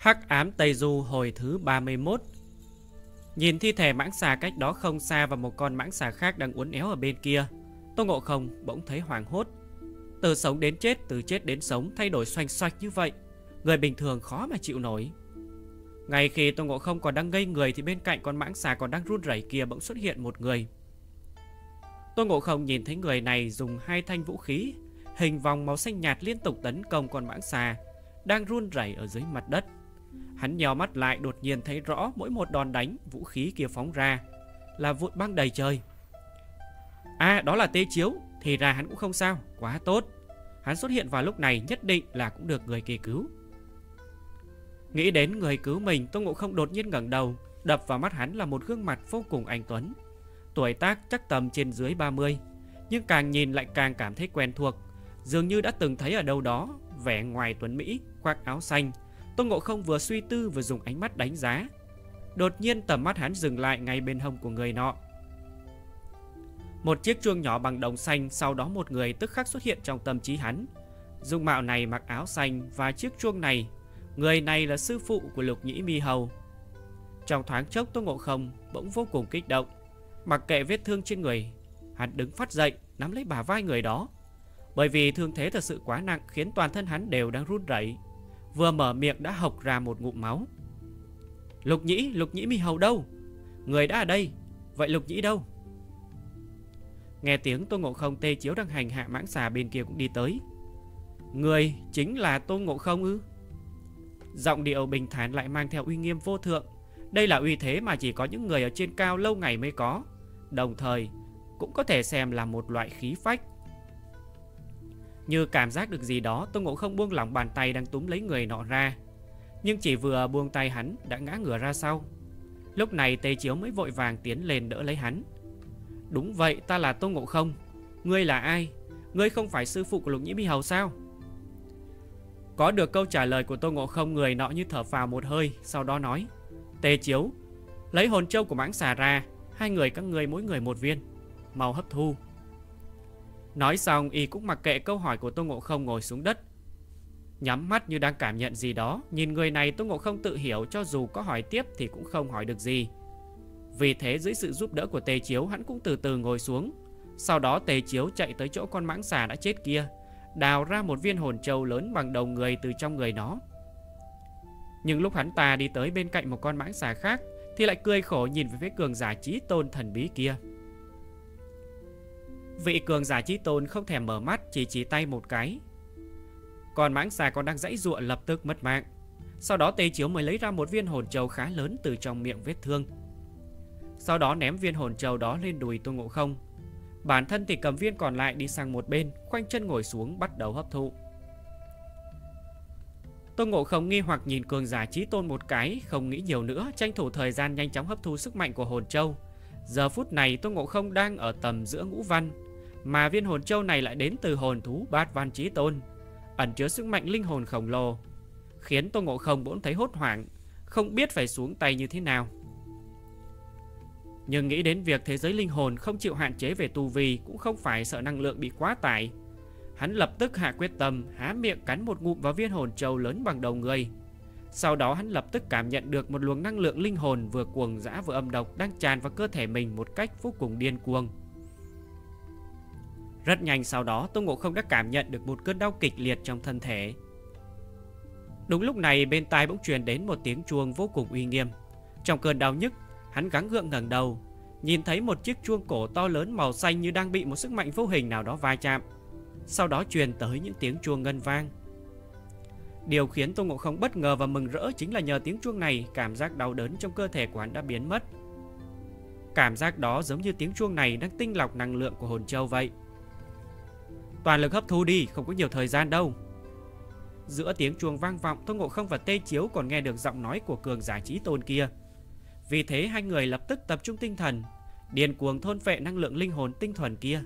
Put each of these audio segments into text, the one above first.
Hắc ám Tây Du hồi thứ 31 Nhìn thi thể mãng xà cách đó không xa Và một con mãng xà khác đang uốn éo ở bên kia Tô Ngộ Không bỗng thấy hoảng hốt. Từ sống đến chết, từ chết đến sống Thay đổi xoanh xoạch như vậy Người bình thường khó mà chịu nổi. Ngay khi Tô Ngộ Không còn đang ngây người Thì bên cạnh con mãng xà còn đang run rẩy kia Bỗng xuất hiện một người. Tô Ngộ Không nhìn thấy người này dùng hai thanh vũ khí Hình vòng màu xanh nhạt liên tục tấn công con mãng xà Đang run rẩy ở dưới mặt đất. Hắn nhèo mắt lại đột nhiên thấy rõ mỗi một đòn đánh vũ khí kia phóng ra là vụn băng đầy trời. À đó là tê chiếu, thì ra hắn cũng không sao, quá tốt. Hắn xuất hiện vào lúc này nhất định là cũng được người kỳ cứu. Nghĩ đến người cứu mình, Tô Ngộ không đột nhiên ngẩng đầu, đập vào mắt hắn là một gương mặt vô cùng anh tuấn. Tuổi tác chắc tầm trên dưới 30, nhưng càng nhìn lại càng cảm thấy quen thuộc, dường như đã từng thấy ở đâu đó, vẻ ngoài tuấn Mỹ, khoác áo xanh, Tôn Ngộ Không vừa suy tư vừa dùng ánh mắt đánh giá. Đột nhiên tầm mắt hắn dừng lại ngay bên hông của người nọ. Một chiếc chuông nhỏ bằng đồng xanh sau đó một người tức khắc xuất hiện trong tâm trí hắn. Dung mạo này mặc áo xanh và chiếc chuông này, người này là sư phụ của Lục Nhĩ Mi Hầu. Trong thoáng chốc Tôn Ngộ Không bỗng vô cùng kích động, mặc kệ vết thương trên người, hắn đứng phát dậy, nắm lấy bả vai người đó. Bởi vì thương thế thật sự quá nặng khiến toàn thân hắn đều đang run rẩy. Vừa mở miệng đã hộc ra một ngụm máu. Lục nhĩ, lục nhĩ mi hầu đâu? Người đã ở đây Vậy lục nhĩ đâu? Nghe tiếng Tô Ngộ Không tê chiếu đang hành hạ mãng xà bên kia cũng đi tới. Người chính là Tô Ngộ Không ư? Giọng điệu bình thản lại mang theo uy nghiêm vô thượng. Đây là uy thế mà chỉ có những người ở trên cao lâu ngày mới có. Đồng thời cũng có thể xem là một loại khí phách như cảm giác được gì đó Tôn Ngộ không buông lỏng bàn tay đang túm lấy người nọ ra. Nhưng chỉ vừa buông tay hắn, Đã ngã ngửa ra sau. Lúc này Tê Chiếu mới vội vàng tiến lên đỡ lấy hắn. Đúng vậy, ta là Tôn Ngộ không. Ngươi là ai? Ngươi không phải sư phụ của Lục Nhĩ Mi Hầu sao? Có được câu trả lời của Tôn Ngộ không, Người nọ như thở phào một hơi, Sau đó nói Tê Chiếu, Lấy hồn châu của mãng xà ra, Hai người các ngươi mỗi người một viên Màu hấp thu. Nói xong, y cũng mặc kệ câu hỏi của Tô Ngộ Không ngồi xuống đất. Nhắm mắt như đang cảm nhận gì đó, Nhìn người này Tô Ngộ Không tự hiểu, Cho dù có hỏi tiếp thì cũng không hỏi được gì. Vì thế dưới sự giúp đỡ của Tề Chiếu, Hắn cũng từ từ ngồi xuống. Sau đó Tề Chiếu chạy tới chỗ con mãng xà đã chết kia, Đào ra một viên hồn châu lớn bằng đầu người từ trong người nó. Nhưng lúc hắn ta đi tới bên cạnh một con mãng xà khác, Thì lại cười khổ nhìn về phía cường giả trí tôn thần bí kia. Vị cường giả trí tôn không thèm mở mắt, Chỉ chỉ tay một cái. Còn mãng xà còn đang dãy ruộng lập tức mất mạng. Sau đó tê chiếu mới lấy ra một viên hồn châu khá lớn Từ trong miệng vết thương. Sau đó ném viên hồn châu đó lên đùi tôn ngộ không. Bản thân thì cầm viên còn lại đi sang một bên, Khoanh chân ngồi xuống bắt đầu hấp thụ. Tôn Ngộ Không nghi hoặc nhìn cường giả trí tôn một cái, Không nghĩ nhiều nữa, Tranh thủ thời gian nhanh chóng hấp thu sức mạnh của hồn châu Giờ phút này Tôn Ngộ Không đang ở tầm giữa ngũ văn mà viên hồn châu này lại đến từ hồn thú bát văn Chí tôn, Ẩn chứa sức mạnh linh hồn khổng lồ, Khiến Tô Ngộ Không bỗng thấy hốt hoảng, Không biết phải xuống tay như thế nào. Nhưng nghĩ đến việc thế giới linh hồn không chịu hạn chế về tu vi Cũng không phải sợ năng lượng bị quá tải, Hắn lập tức hạ quyết tâm Há miệng cắn một ngụm vào viên hồn châu lớn bằng đầu người. Sau đó hắn lập tức cảm nhận được một luồng năng lượng linh hồn Vừa cuồng dã vừa âm độc Đang tràn vào cơ thể mình một cách vô cùng điên cuồng rất nhanh sau đó Tôn Ngộ Không đã cảm nhận được một cơn đau kịch liệt trong thân thể. Đúng lúc này, bên tai bỗng truyền đến một tiếng chuông vô cùng uy nghiêm. Trong cơn đau nhức, Hắn gắng gượng ngẩng đầu, Nhìn thấy một chiếc chuông cổ to lớn màu xanh như đang bị một sức mạnh vô hình nào đó va chạm. Sau đó truyền tới những tiếng chuông ngân vang. Điều khiến Tôn Ngộ Không bất ngờ và mừng rỡ chính là nhờ tiếng chuông này, Cảm giác đau đớn trong cơ thể của hắn đã biến mất. Cảm giác đó giống như tiếng chuông này đang tinh lọc năng lượng của hồn châu vậy. Toàn lực hấp thu đi, Không có nhiều thời gian đâu. Giữa tiếng chuông vang vọng Tôn Ngộ Không và Tê Chiếu còn nghe được giọng nói của cường giả trí tôn kia. Vì thế hai người lập tức tập trung tinh thần, Điền cuồng thôn vệ năng lượng linh hồn tinh thuần kia.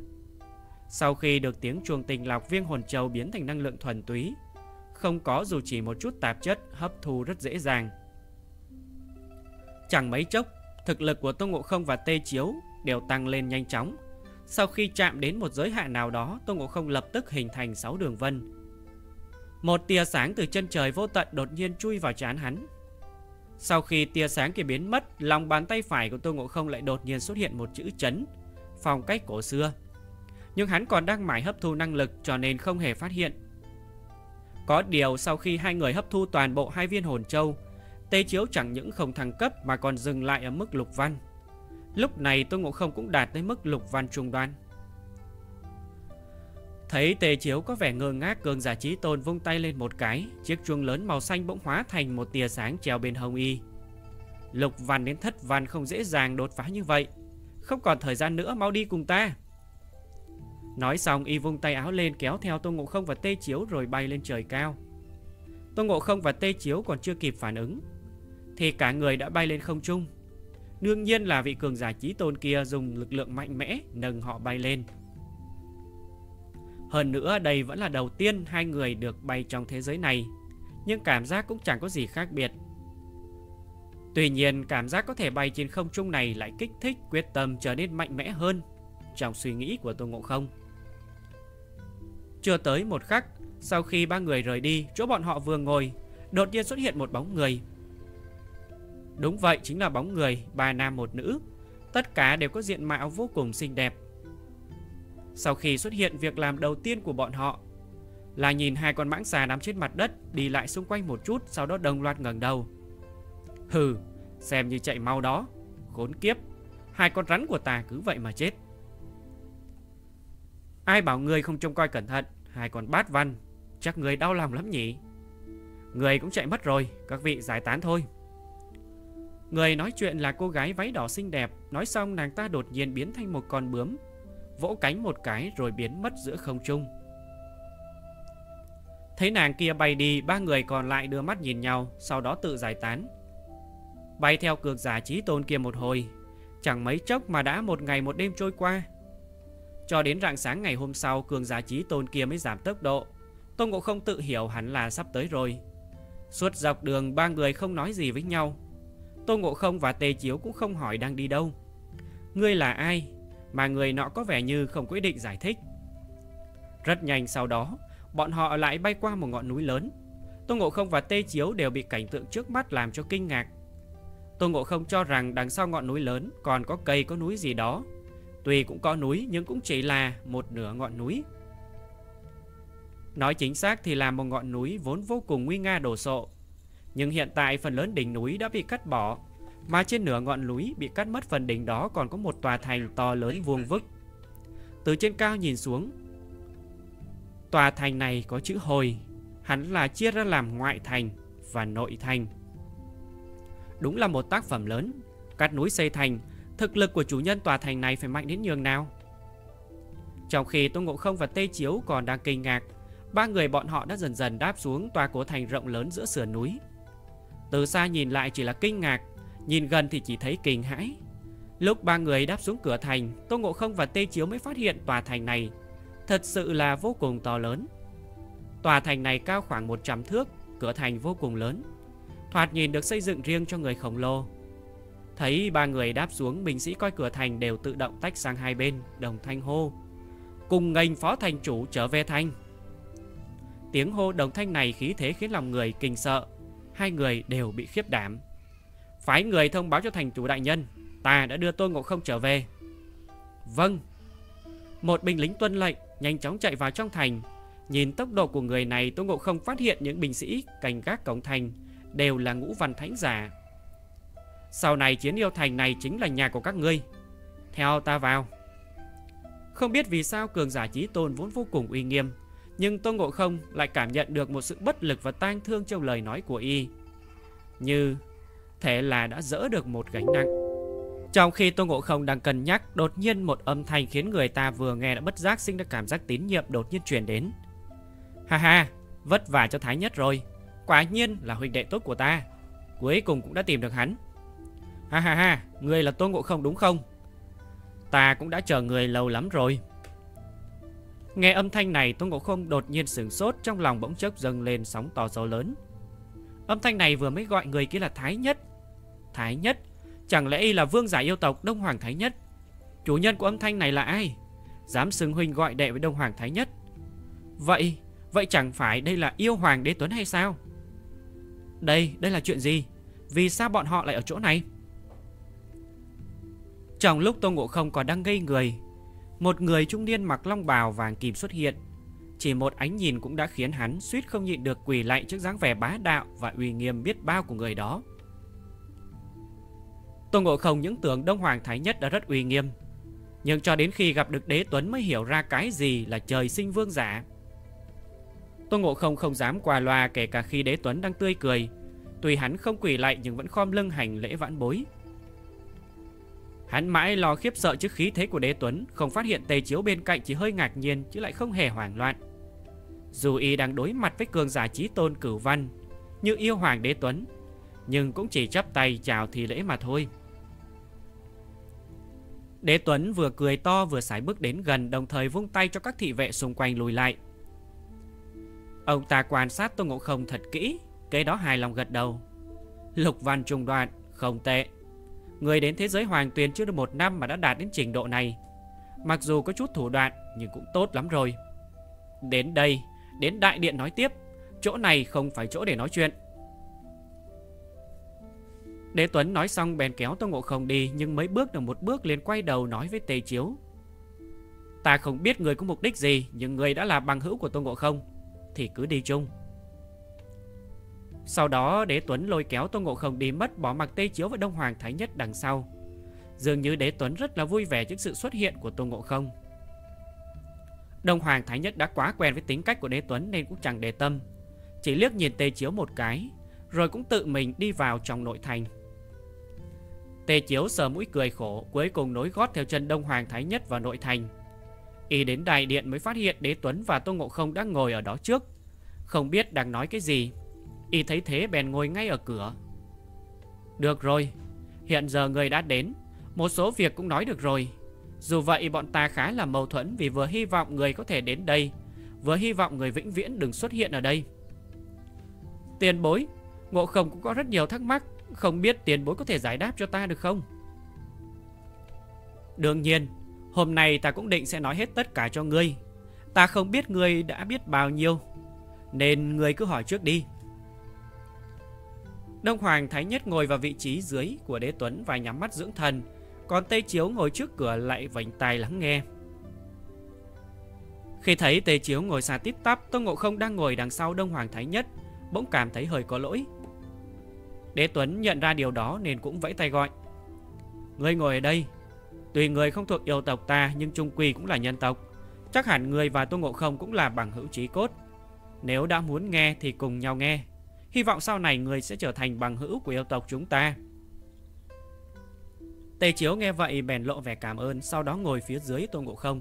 Sau khi được tiếng chuông tình lọc viên hồn châu biến thành năng lượng thuần túy, Không có dù chỉ một chút tạp chất hấp thu rất dễ dàng. Chẳng mấy chốc, Thực lực của Tôn Ngộ Không và Tê Chiếu đều tăng lên nhanh chóng sau khi chạm đến một giới hạn nào đó, Tôn Ngộ Không lập tức hình thành 6 đường vân. Một tia sáng từ chân trời vô tận đột nhiên chui vào trán hắn. Sau khi tia sáng kia biến mất, lòng bàn tay phải của tôn Ngộ Không lại đột nhiên xuất hiện một chữ chấn, phong cách cổ xưa. Nhưng hắn còn đang mải hấp thu năng lực cho nên không hề phát hiện. Có điều sau khi hai người hấp thu toàn bộ hai viên hồn châu, Tê Chiếu chẳng những không thăng cấp mà còn dừng lại ở mức lục văn. Lúc này tôn Ngộ Không cũng đạt tới mức lục văn trung đoan. Thấy Tề Chiếu có vẻ ngơ ngác, cường giả trí tôn vung tay lên một cái, Chiếc chuông lớn màu xanh bỗng hóa thành một tia sáng treo bên hồng y. Lục văn đến thất văn không dễ dàng đột phá như vậy. Không còn thời gian nữa, mau đi cùng ta. Nói xong, y vung tay áo lên kéo theo Tô Ngộ Không và Tê Chiếu rồi bay lên trời cao. Tô Ngộ Không và Tê Chiếu còn chưa kịp phản ứng, Thì cả người đã bay lên không trung. Đương nhiên là vị cường giả trí tôn kia dùng lực lượng mạnh mẽ nâng họ bay lên. Hơn nữa, đây vẫn là đầu tiên hai người được bay trong thế giới này, Nhưng cảm giác cũng chẳng có gì khác biệt. Tuy nhiên, cảm giác có thể bay trên không trung này lại kích thích quyết tâm trở nên mạnh mẽ hơn Trong suy nghĩ của Tô Ngộ Không. Chưa tới một khắc, Sau khi ba người rời đi, Chỗ bọn họ vừa ngồi, Đột nhiên xuất hiện một bóng người. Đúng vậy, chính là bóng người, Ba nam một nữ. Tất cả đều có diện mạo vô cùng xinh đẹp. Sau khi xuất hiện việc làm đầu tiên của bọn họ, Là nhìn hai con mãng xà nằm trên mặt đất, Đi lại xung quanh một chút, Sau đó đồng loạt ngẩng đầu. Hừ, xem như chạy mau đó. Khốn kiếp, Hai con rắn của ta cứ vậy mà chết. Ai bảo người không trông coi cẩn thận, Hai con bát văn. Chắc người đau lòng lắm nhỉ? Người cũng chạy mất rồi, Các vị giải tán thôi. Người nói chuyện là cô gái váy đỏ xinh đẹp Nói xong nàng ta đột nhiên biến thành một con bướm vỗ cánh một cái rồi biến mất giữa không trung. Thấy nàng kia bay đi, ba người còn lại đưa mắt nhìn nhau, sau đó tự giải tán. Bay theo cược giả trí tôn kia một hồi, chẳng mấy chốc mà đã một ngày một đêm trôi qua. Cho đến rạng sáng ngày hôm sau, cường giả trí tôn kia mới giảm tốc độ. Tôn Ngộ không tự hiểu hẳn là sắp tới rồi. Suốt dọc đường ba người không nói gì với nhau. Tôn Ngộ không và Tề Chiếu cũng không hỏi đang đi đâu. Ngươi là ai? mà người nọ có vẻ như không quyết định giải thích. Rất nhanh sau đó, bọn họ lại bay qua một ngọn núi lớn. Tô Ngộ Không và Tê Chiếu đều bị cảnh tượng trước mắt làm cho kinh ngạc. Tô Ngộ Không cho rằng đằng sau ngọn núi lớn còn có cây có núi gì đó. Tuy cũng có núi nhưng cũng chỉ là một nửa ngọn núi. Nói chính xác thì là một ngọn núi vốn vô cùng nguy nga đổ sộ. Nhưng hiện tại phần lớn đỉnh núi đã bị cắt bỏ mà trên nửa ngọn núi bị cắt mất phần đỉnh đó còn có một tòa thành to lớn vuông vức. Từ trên cao nhìn xuống, tòa thành này có chữ hồi, hắn là chia ra làm ngoại thành và nội thành. Đúng là một tác phẩm lớn, cắt núi xây thành, thực lực của chủ nhân tòa thành này phải mạnh đến nhường nào. Trong khi Tô Ngộ Không và Tê Chiếu còn đang kinh ngạc, ba người bọn họ đã dần dần đáp xuống tòa cổ thành rộng lớn giữa sườn núi. Từ xa nhìn lại chỉ là kinh ngạc, Nhìn gần thì chỉ thấy kinh hãi. Lúc ba người đáp xuống cửa thành Tô Ngộ Không và Tê Chiếu mới phát hiện tòa thành này Thật sự là vô cùng to lớn. Tòa thành này cao khoảng 100 thước Cửa thành vô cùng lớn Thoạt nhìn được xây dựng riêng cho người khổng lồ. Thấy ba người đáp xuống Binh sĩ coi cửa thành đều tự động tách sang hai bên Đồng thanh hô Cùng ngành phó thành chủ trở về thành. Tiếng hô đồng thanh này khí thế khiến lòng người kinh sợ. Hai người đều bị khiếp đảm. Phái người thông báo cho thành chủ đại nhân, Ta đã đưa Tôn Ngộ Không trở về. Vâng. Một binh lính tuân lệnh Nhanh chóng chạy vào trong thành. Nhìn tốc độ của người này, Tôn Ngộ Không phát hiện những binh sĩ canh gác cổng thành Đều là ngũ văn thánh giả. Sau này chiến yêu thành này chính là nhà của các ngươi. Theo ta vào. Không biết vì sao cường giả trí tôn vốn vô cùng uy nghiêm nhưng Tôn Ngộ Không lại cảm nhận được một sự bất lực và tang thương trong lời nói của y Như thể là đã dỡ được một gánh nặng. Trong khi tôn Ngộ Không đang cân nhắc, đột nhiên một âm thanh khiến người ta vừa nghe đã bất giác sinh ra cảm giác tín nhiệm đột nhiên truyền đến. Ha ha, vất vả cho Thái Nhất rồi. Quả nhiên là huynh đệ tốt của ta. Cuối cùng cũng đã tìm được hắn. Ha ha ha, người là tôn Ngộ Không đúng không? Ta cũng đã chờ người lâu lắm rồi. Nghe âm thanh này Tôn Ngộ Không đột nhiên sửng sốt trong lòng bỗng chốc dâng lên sóng to gió lớn. Âm thanh này vừa mới gọi người kia là Thái Nhất. Thái Nhất? Chẳng lẽ y là vương giả yêu tộc Đông Hoàng Thái Nhất? Chủ nhân của âm thanh này là ai? Dám xưng huynh gọi đệ với Đông Hoàng Thái Nhất? Vậy Vậy chẳng phải đây là yêu hoàng đế tuấn hay sao? Đây, đây là chuyện gì? Vì sao bọn họ lại ở chỗ này? Trong lúc Tô Ngộ Không còn đang ngây người một người trung niên mặc long bào vàng kìm xuất hiện. Chỉ một ánh nhìn cũng đã khiến hắn suýt không nhịn được quỳ lạy trước dáng vẻ bá đạo và uy nghiêm biết bao của người đó. Tô Ngộ Không, những tưởng Đông Hoàng Thái Nhất đã rất uy nghiêm. Nhưng cho đến khi gặp được đế tuấn mới hiểu ra cái gì là trời sinh vương giả. Tô Ngộ Không không dám qua loa kể cả khi đế tuấn đang tươi cười. Tuy hắn không quỳ lại nhưng vẫn khom lưng hành lễ vãn bối. Hắn mãi lo khiếp sợ trước khí thế của đế tuấn, Không phát hiện tề chiếu bên cạnh chỉ hơi ngạc nhiên, chứ lại không hề hoảng loạn. Dù y đang đối mặt với cường giả trí tôn cửu văn, Như yêu hoàng đế tuấn, Nhưng cũng chỉ chắp tay chào thì lễ mà thôi. Đế Tuấn vừa cười to vừa sải bước đến gần, Đồng thời vung tay cho các thị vệ xung quanh lùi lại. Ông ta quan sát Tô Ngộ Không thật kỹ, Kế đó hài lòng gật đầu. Lục văn trung đoạn, Không tệ. Người đến thế giới hoàng tuyền chưa được một năm mà đã đạt đến trình độ này. Mặc dù có chút thủ đoạn, Nhưng cũng tốt lắm rồi. Đến đây, Đến đại điện nói tiếp. Chỗ này không phải chỗ để nói chuyện. Đế Tuấn nói xong bèn kéo Tô Ngộ Không đi, Nhưng mới bước được một bước liền quay đầu nói với Tề Chiếu. Ta không biết người có mục đích gì, Nhưng người đã là bằng hữu của Tô Ngộ Không, Thì cứ đi chung. Sau đó, Đế Tuấn lôi kéo Tô Ngộ Không đi mất, Bỏ mặc tây Chiếu và Đông Hoàng Thái Nhất đằng sau. Dường như Đế Tuấn rất là vui vẻ Trước sự xuất hiện của Tô Ngộ Không. Đông Hoàng Thái Nhất đã quá quen với tính cách của Đế Tuấn Nên cũng chẳng để tâm. Chỉ liếc nhìn Tê Chiếu một cái, Rồi cũng tự mình đi vào trong nội thành. Tê Chiếu sờ mũi cười khổ, Cuối cùng nối gót theo chân Đông Hoàng Thái Nhất vào nội thành. Y đến đại điện mới phát hiện Đế Tuấn và Tô Ngộ Không đang ngồi ở đó trước. Không biết đang nói cái gì. Y thấy thế bèn ngồi ngay ở cửa. Được rồi, Hiện giờ người đã đến. Một số việc cũng nói được rồi. Dù vậy, bọn ta khá là mâu thuẫn Vì vừa hy vọng người có thể đến đây. Vừa hy vọng người vĩnh viễn đừng xuất hiện ở đây. Tiền bối, Ngộ Không cũng có rất nhiều thắc mắc. Không biết tiền bối có thể giải đáp cho ta được không? Đương nhiên, Hôm nay ta cũng định sẽ nói hết tất cả cho ngươi. Ta không biết ngươi đã biết bao nhiêu, Nên ngươi cứ hỏi trước đi. Đông Hoàng Thái Nhất ngồi vào vị trí dưới của đế tuấn và nhắm mắt dưỡng thần, Còn Tây Chiếu ngồi trước cửa lại vành tai lắng nghe. Khi thấy Tây Chiếu ngồi xa tít tắp, Tô Ngộ Không đang ngồi đằng sau Đông Hoàng Thái Nhất, Bỗng cảm thấy hơi có lỗi. Đế Tuấn nhận ra điều đó nên cũng vẫy tay gọi. Ngươi ngồi ở đây. Tuy người không thuộc yêu tộc ta, Nhưng trung quy cũng là nhân tộc. Chắc hẳn người và Tô Ngộ Không cũng là bằng hữu trí cốt. Nếu đã muốn nghe thì cùng nhau nghe. Hy vọng sau này người sẽ trở thành bằng hữu của yêu tộc chúng ta. Tề Chiếu nghe vậy bèn lộ vẻ cảm ơn Sau đó ngồi phía dưới tôn Ngộ Không.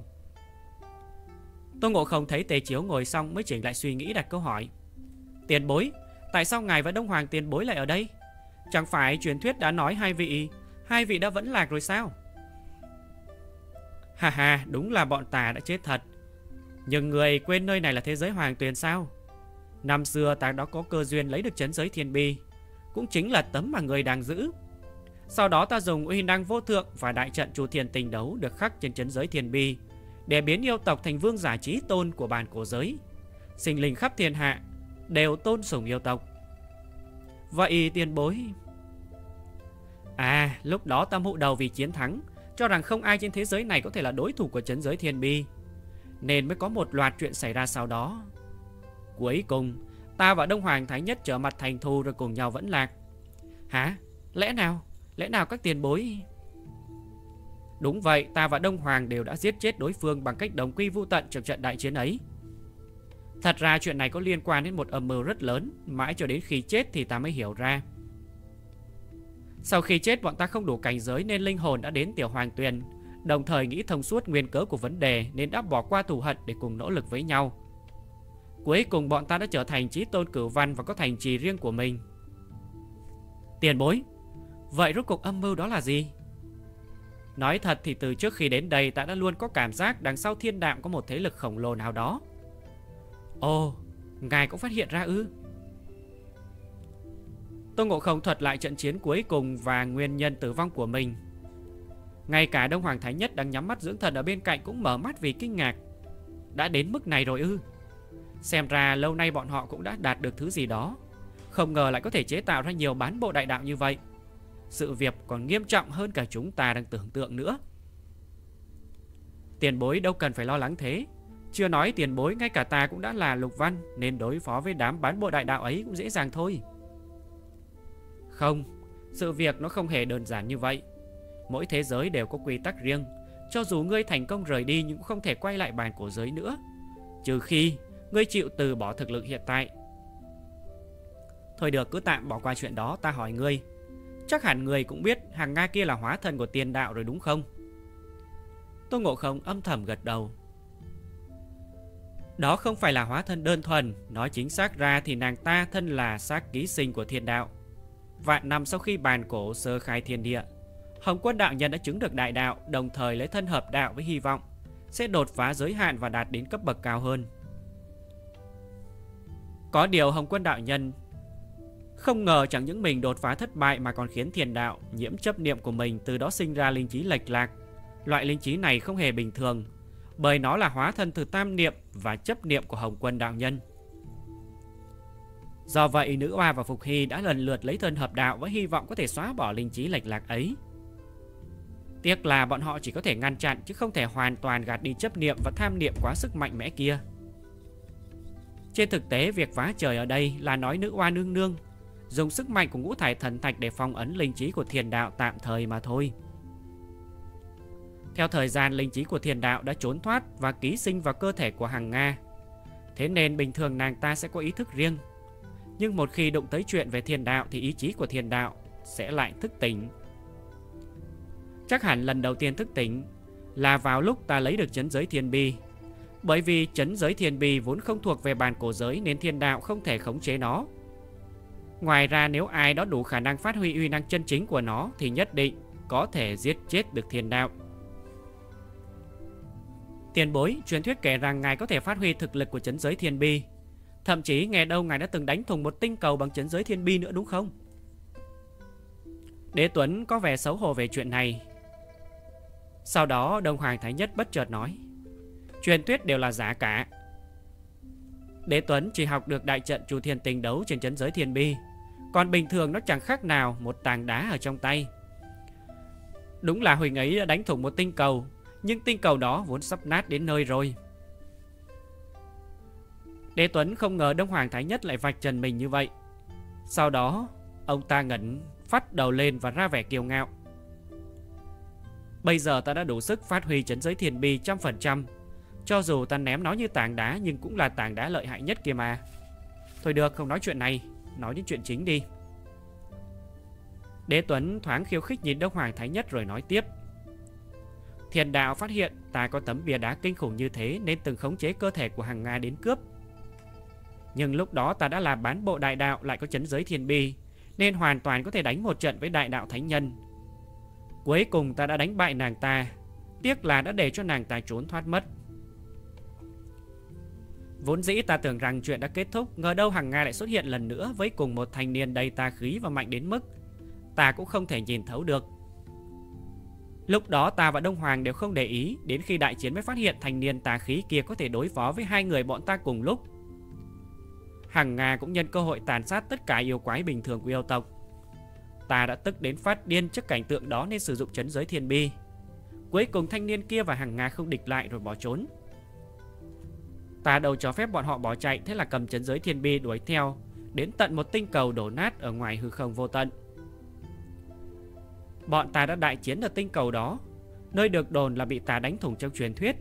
Tôn Ngộ Không thấy Tề Chiếu ngồi xong Mới chỉnh lại suy nghĩ đặt câu hỏi. Tiền bối Tại sao ngài và Đông Hoàng tiền bối lại ở đây? Chẳng phải truyền thuyết đã nói hai vị Hai vị đã vẫn lạc rồi sao? Hà hà, đúng là bọn tà đã chết thật. Nhưng người quên nơi này là thế giới hoàng tuyền sao? Năm xưa ta đã có cơ duyên lấy được chấn giới thiên bi, Cũng chính là tấm mà người đang giữ. Sau đó ta dùng uy năng vô thượng Và đại trận chủ thiền tình đấu Được khắc trên chấn giới thiên bi, Để biến yêu tộc thành vương giả trí tôn của bàn cổ giới. Sinh linh khắp thiên hạ Đều tôn sùng yêu tộc. Vậy tiền bối? À lúc đó ta mụ đầu vì chiến thắng, Cho rằng không ai trên thế giới này có thể là đối thủ của chấn giới thiên bi. Nên mới có một loạt chuyện xảy ra sau đó. Cuối cùng Ta và Đông Hoàng Thái Nhất trở mặt thành thù rồi cùng nhau vẫn lạc. Hả? Lẽ nào? Lẽ nào các tiền bối? Đúng vậy, Ta và Đông Hoàng đều đã giết chết đối phương Bằng cách đồng quy vu tận trong trận đại chiến ấy. Thật ra chuyện này có liên quan đến một âm mưu rất lớn, Mãi cho đến khi chết thì ta mới hiểu ra. Sau khi chết, bọn ta không đủ cảnh giới nên linh hồn đã đến tiểu hoàng tuyền, Đồng thời nghĩ thông suốt nguyên cớ của vấn đề Nên đã bỏ qua thù hận để cùng nỗ lực với nhau. Cuối cùng bọn ta đã trở thành trí tôn cửu văn Và có thành trì riêng của mình Tiền bối, Vậy rốt cuộc âm mưu đó là gì? Nói thật thì từ trước khi đến đây Ta đã luôn có cảm giác đằng sau thiên đạm Có một thế lực khổng lồ nào đó Ồ, Ngài cũng phát hiện ra ư Tô Ngộ Không thuật lại trận chiến cuối cùng và nguyên nhân tử vong của mình. Ngay cả Đông Hoàng Thái Nhất đang nhắm mắt dưỡng thần ở bên cạnh cũng mở mắt vì kinh ngạc. Đã đến mức này rồi ư? Xem ra lâu nay bọn họ cũng đã đạt được thứ gì đó. Không ngờ lại có thể chế tạo ra nhiều bán bộ đại đạo như vậy. Sự việc còn nghiêm trọng hơn cả chúng ta đang tưởng tượng nữa. Tiền bối đâu cần phải lo lắng thế. Chưa nói tiền bối, ngay cả ta cũng đã là lục văn, Nên đối phó với đám bán bộ đại đạo ấy cũng dễ dàng thôi. Không, Sự việc nó không hề đơn giản như vậy. Mỗi thế giới đều có quy tắc riêng. Cho dù ngươi thành công rời đi Nhưng cũng không thể quay lại bàn cổ giới nữa. Trừ khi ngươi chịu từ bỏ thực lực hiện tại. Thôi được, cứ tạm bỏ qua chuyện đó, ta hỏi ngươi. Chắc hẳn người cũng biết hàng Nga kia là hóa thân của tiền đạo rồi đúng không? Tô Ngộ Không âm thầm gật đầu. Đó không phải là hóa thân đơn thuần. Nói chính xác ra thì nàng ta thân là xác ký sinh của thiên đạo. Vạn năm sau khi bàn cổ sơ khai thiên địa, Hồng quân đạo nhân đã chứng được đại đạo, Đồng thời lấy thân hợp đạo với hy vọng Sẽ đột phá giới hạn và đạt đến cấp bậc cao hơn. Có điều Hồng quân đạo nhân, Không ngờ chẳng những mình đột phá thất bại Mà còn khiến thiền đạo, nhiễm chấp niệm của mình Từ đó sinh ra linh trí lệch lạc Loại linh trí này không hề bình thường, Bởi nó là hóa thân từ tam niệm Và chấp niệm của Hồng quân đạo nhân Do vậy, nữ oa và Phục Hy đã lần lượt lấy thân hợp đạo với hy vọng có thể xóa bỏ linh trí lệch lạc ấy. Tiếc là bọn họ chỉ có thể ngăn chặn chứ không thể hoàn toàn gạt đi chấp niệm và tham niệm quá sức mạnh mẽ kia. Trên thực tế, việc vá trời ở đây là nói nữ oa nương nương, dùng sức mạnh của ngũ thải thần thạch để phong ấn linh trí của thiền đạo tạm thời mà thôi. Theo thời gian, linh trí của thiền đạo đã trốn thoát và ký sinh vào cơ thể của hàng Nga. Thế nên bình thường nàng ta sẽ có ý thức riêng. Nhưng một khi đụng tới chuyện về thiền đạo thì ý chí của thiền đạo sẽ lại thức tỉnh Chắc hẳn lần đầu tiên thức tỉnh là vào lúc ta lấy được chấn giới thiên bi. Bởi vì chấn giới thiên bì vốn không thuộc về bàn cổ giới nên thiên đạo không thể khống chế nó. Ngoài ra nếu ai đó đủ khả năng phát huy uy năng chân chính của nó thì nhất định có thể giết chết được thiên đạo. Tiền bối, truyền thuyết kể rằng ngài có thể phát huy thực lực của chấn giới thiên bi. Thậm chí nghe đâu ngài đã từng đánh thùng một tinh cầu bằng chấn giới thiên bi nữa đúng không? Đế Tuấn có vẻ xấu hổ về chuyện này sau đó Đông Hoàng Thái Nhất bất chợt nói Truyền thuyết đều là giả cả. Đế Tuấn chỉ học được đại trận Chu Thiên Tình đấu trên chấn giới thiên bi. Còn bình thường nó chẳng khác nào Một tảng đá ở trong tay. Đúng là Huỳnh ấy đã đánh thủng một tinh cầu, Nhưng tinh cầu đó vốn sắp nát đến nơi rồi. Đế Tuấn không ngờ Đông Hoàng Thái Nhất lại vạch trần mình như vậy. Sau đó, Ông ta ngẩn phát đầu lên và ra vẻ kiêu ngạo. Bây giờ ta đã đủ sức phát huy chấn giới thiền bi trăm phần trăm. Cho dù ta ném nó như tảng đá, Nhưng cũng là tảng đá lợi hại nhất kia mà. Thôi được, không nói chuyện này. Nói đến chuyện chính đi. Đế Tuấn thoáng khiêu khích nhìn Đông Hoàng Thái Nhất rồi nói tiếp. Thiền đạo phát hiện ta có tấm bia đá kinh khủng như thế Nên từng khống chế cơ thể của hàng Nga đến cướp. Nhưng lúc đó ta đã là bán bộ đại đạo lại có chấn giới thiên bi, Nên hoàn toàn có thể đánh một trận với đại đạo thánh nhân. Cuối cùng ta đã đánh bại nàng ta, Tiếc là đã để cho nàng ta trốn thoát mất. Vốn dĩ ta tưởng rằng chuyện đã kết thúc, Ngờ đâu hàng Nga lại xuất hiện lần nữa Với cùng một thanh niên đầy ta khí và mạnh đến mức Ta cũng không thể nhìn thấu được Lúc đó ta và Đông Hoàng đều không để ý Đến khi đại chiến mới phát hiện thanh niên tà khí kia Có thể đối phó với hai người bọn ta cùng lúc Hằng Nga cũng nhân cơ hội tàn sát tất cả yêu quái bình thường của yêu tộc Ta đã tức đến phát điên trước cảnh tượng đó nên sử dụng chấn giới thiên bi. Cuối cùng thanh niên kia và hàng Nga không địch lại rồi bỏ trốn. Ta đâu cho phép bọn họ bỏ chạy thế là cầm chấn giới thiên bi đuổi theo đến tận một tinh cầu đổ nát ở ngoài hư không vô tận. Bọn ta đã đại chiến ở tinh cầu đó, nơi được đồn là bị ta đánh thủng trong truyền thuyết.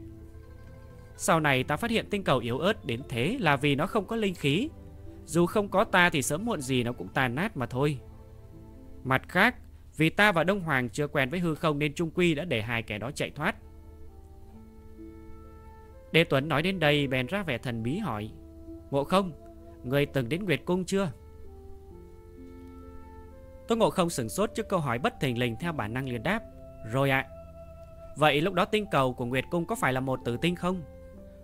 Sau này ta phát hiện tinh cầu yếu ớt đến thế là vì nó không có linh khí. Dù không có ta thì sớm muộn gì nó cũng tàn nát mà thôi. Mặt khác, vì ta và Đông Hoàng chưa quen với hư không nên Trung Quy đã để hai kẻ đó chạy thoát. Đế Tuấn nói đến đây bèn ra vẻ thần bí hỏi Ngộ không, người từng đến Nguyệt Cung chưa? Tôi ngộ không sửng sốt trước câu hỏi bất thình lình theo bản năng liền đáp Rồi ạ Vậy lúc đó tinh cầu của Nguyệt Cung có phải là một tử tinh không?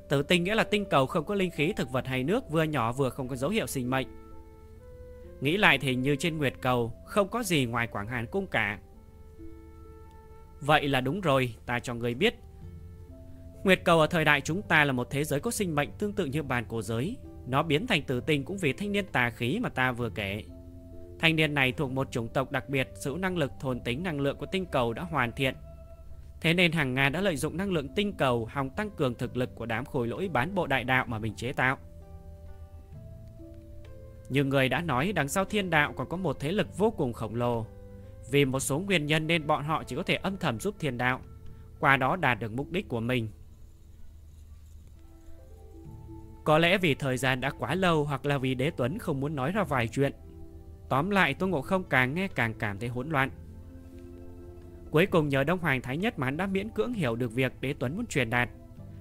Tử tinh nghĩa là tinh cầu không có linh khí thực vật hay nước Vừa nhỏ vừa không có dấu hiệu sinh mệnh Nghĩ lại thì như trên Nguyệt Cầu Không có gì ngoài Quảng Hàn Cung cả Vậy là đúng rồi Ta cho người biết Nguyệt Cầu ở thời đại chúng ta là một thế giới có sinh mệnh tương tự như bàn cổ giới Nó biến thành tử tình cũng vì thanh niên tà khí mà ta vừa kể Thanh niên này thuộc một chủng tộc đặc biệt Giữ năng lực thôn tính năng lượng của tinh cầu đã hoàn thiện Thế nên hàng Nga đã lợi dụng năng lượng tinh cầu hòng tăng cường thực lực của đám khối lỗi bán bộ đại đạo mà mình chế tạo. Như người đã nói đằng sau thiên đạo còn có một thế lực vô cùng khổng lồ. Vì một số nguyên nhân nên bọn họ chỉ có thể âm thầm giúp thiên đạo, qua đó đạt được mục đích của mình. Có lẽ vì thời gian đã quá lâu hoặc là vì đế tuấn không muốn nói ra vài chuyện. Tóm lại Tôn Ngộ Không càng nghe càng cảm thấy hỗn loạn. Cuối cùng nhờ Đông Hoàng Thái Nhất mà hắn đã miễn cưỡng hiểu được việc Đế Tuấn muốn truyền đạt.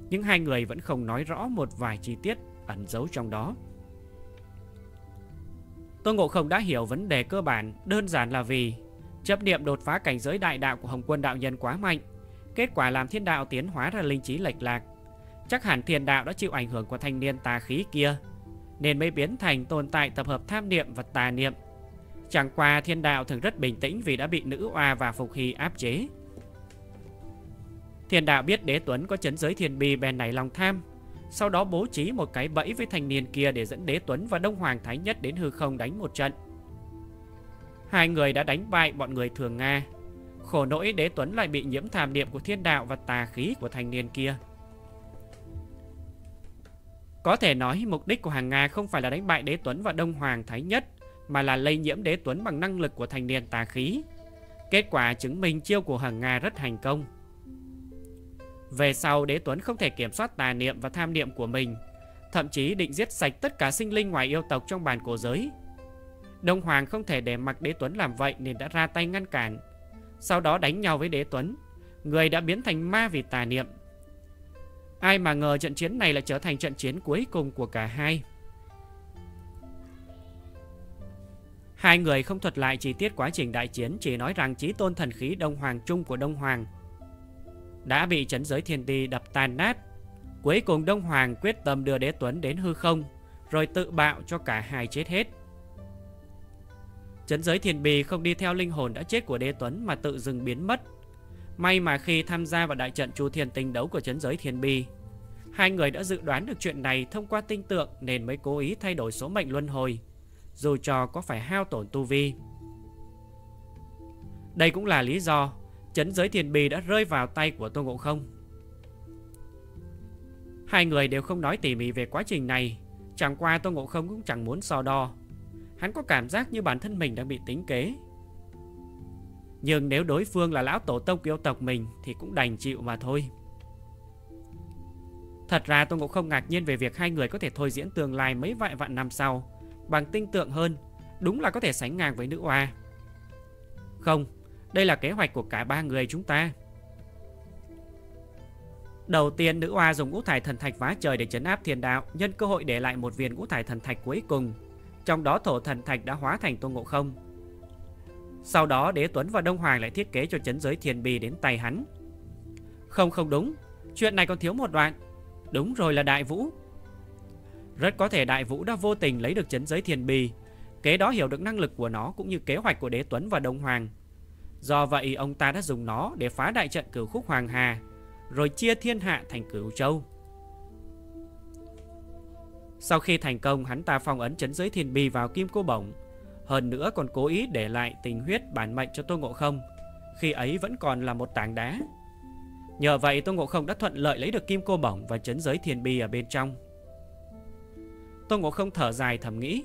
Nhưng hai người vẫn không nói rõ một vài chi tiết ẩn giấu trong đó. Tôn Ngộ Không đã hiểu vấn đề cơ bản đơn giản là vì chấp niệm đột phá cảnh giới đại đạo của Hồng Quân đạo nhân quá mạnh, kết quả làm thiên đạo tiến hóa ra linh trí lệch lạc. Chắc hẳn thiên đạo đã chịu ảnh hưởng của thanh niên tà khí kia, nên mới biến thành tồn tại tập hợp tham niệm và tà niệm Chẳng qua thiên đạo thường rất bình tĩnh vì đã bị nữ oa và Phục Hy áp chế. Thiên đạo biết đế tuấn có chấn giới thiên bi bèn này lòng tham, sau đó bố trí một cái bẫy với thanh niên kia để dẫn đế tuấn và Đông Hoàng Thái Nhất đến hư không đánh một trận. Hai người đã đánh bại bọn người thường Nga. Khổ nỗi đế tuấn lại bị nhiễm tham niệm của thiên đạo và tà khí của thanh niên kia. Có thể nói mục đích của hàng Nga không phải là đánh bại đế tuấn và Đông Hoàng Thái Nhất mà là lây nhiễm đế tuấn bằng năng lực của thành niên tà khí. Kết quả chứng minh chiêu của Hằng Nga rất thành công. Về sau đế tuấn không thể kiểm soát tà niệm và tham niệm của mình, thậm chí định giết sạch tất cả sinh linh ngoài yêu tộc trong bản cổ giới. Đông Hoàng không thể để mặc đế tuấn làm vậy nên đã ra tay ngăn cản. Sau đó đánh nhau với đế tuấn, người đã biến thành ma vì tà niệm. Ai mà ngờ trận chiến này lại trở thành trận chiến cuối cùng của cả hai. Hai người không thuật lại chi tiết quá trình đại chiến, Chỉ nói rằng chí tôn thần khí Đông Hoàng Trung của Đông Hoàng Đã bị chấn giới thiên ti đập tan nát. Cuối cùng Đông Hoàng quyết tâm đưa đế tuấn đến hư không, Rồi tự bạo cho cả hai chết hết. Chấn giới thiên bì không đi theo linh hồn đã chết của đế tuấn Mà tự dừng biến mất. May mà khi tham gia vào đại trận chu thiên tinh đấu của chấn giới thiên bi Hai người đã dự đoán được chuyện này thông qua tinh tượng Nên mới cố ý thay đổi số mệnh luân hồi dù cho có phải hao tổn tu vi. Đây cũng là lý do chấn giới thiền bi đã rơi vào tay của Tô Ngộ Không. Hai người đều không nói tỉ mỉ về quá trình này, chẳng qua Tô Ngộ Không cũng chẳng muốn so đo. Hắn có cảm giác như bản thân mình đang bị tính kế. Nhưng nếu đối phương là lão tổ tông yêu tộc mình thì cũng đành chịu mà thôi. Thật ra tôi Ngộ Không ngạc nhiên về việc hai người có thể thôi diễn tương lai mấy vạn vạn năm sau bằng tinh tượng hơn, đúng là có thể sánh ngang với nữ oa. Không, đây là kế hoạch của cả ba người chúng ta. Đầu tiên nữ oa dùng ngũ thải thần thạch phá trời để chấn áp thiên đạo, nhân cơ hội để lại một viên ngũ thải thần thạch cuối cùng. Trong đó thổ thần thạch đã hóa thành tôn ngộ không. Sau đó đế tuấn và Đông Hoàng lại thiết kế cho chấn giới thiên bì đến tay hắn. Không không đúng, chuyện này còn thiếu một đoạn. Đúng rồi là đại vũ. Rất có thể Đại Vũ đã vô tình lấy được chấn giới thiên bì, kế đó hiểu được năng lực của nó cũng như kế hoạch của Đế Tuấn và Đông Hoàng. Do vậy ông ta đã dùng nó để phá đại trận cửu khúc Hoàng Hà, rồi chia thiên hạ thành cửu châu. Sau khi thành công, hắn ta phong ấn chấn giới thiên bì vào kim cô bổng, hơn nữa còn cố ý để lại tình huyết bản mệnh cho Tô Ngộ Không, khi ấy vẫn còn là một tảng đá. Nhờ vậy Tô Ngộ Không đã thuận lợi lấy được kim cô bổng và chấn giới thiên bi ở bên trong. Tô Ngộ không thở dài thầm nghĩ